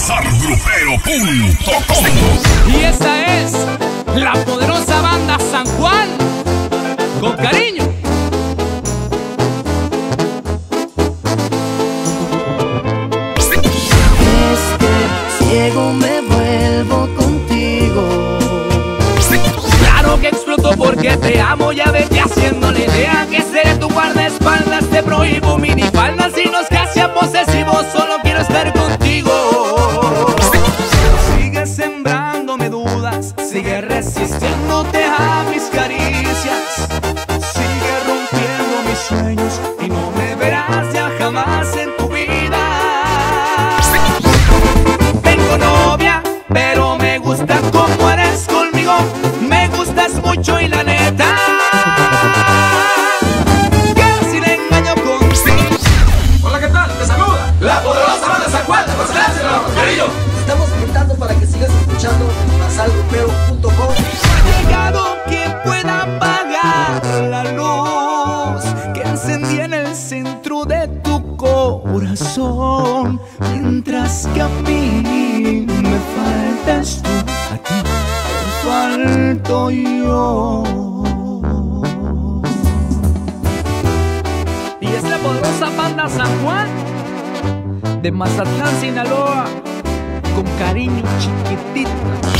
Bazargrupero.com Y esta es la poderosa banda San Juan. Con cariño. Este ciego me vuelvo contigo. Claro que exploto porque te amo, ya vete haciendo sembrándome dudas, sigue resistiéndote a mis caricias, sigue rompiendo mis sueños y no me verás ya jamás en tu vida. Tengo novia, pero me gusta como eres conmigo. Me gustas mucho y la de tu corazón. Mientras que a mí me faltas tú, a ti te falto yo. Y es la poderosa banda San Juan de Mazatlán, Sinaloa, con cariño chiquitito.